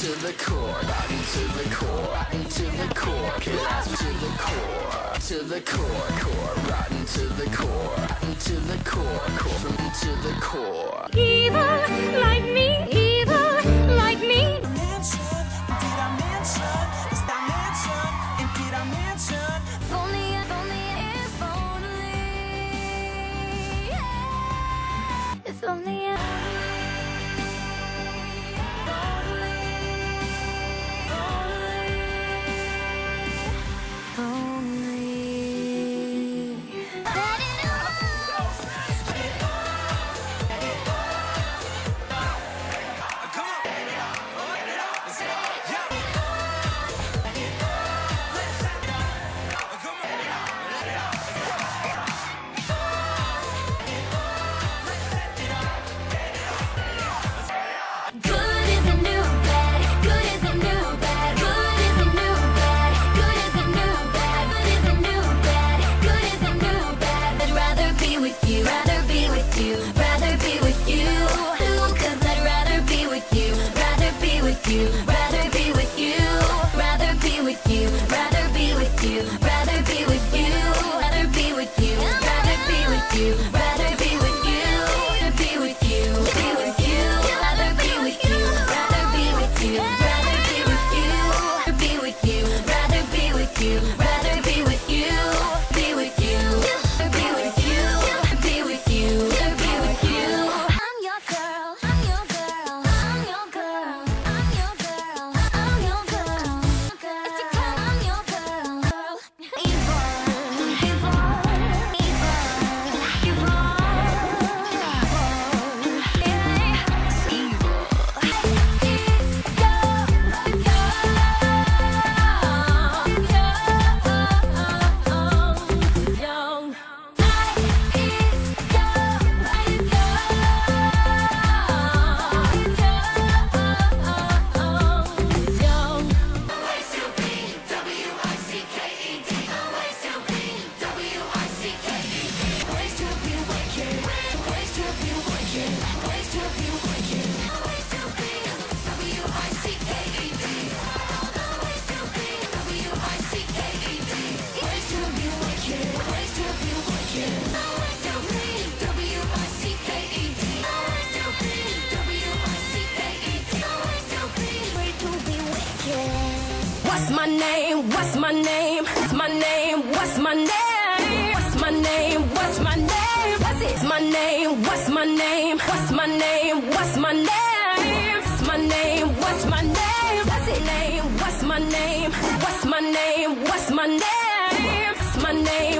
to the core, body to the core, rotten to the core, collapse to the core, to the core, core, rotten to the core, rotten to the core, core, from to the core. Evil like me. What's my name? What's my name? It's my name. What's my name? What's my name? What's my name? What's it? My name. What's my name? What's my name? What's my name? What's my name? What's my name? What's it? Name. What's my name? What's my name? What's my name? What's my name?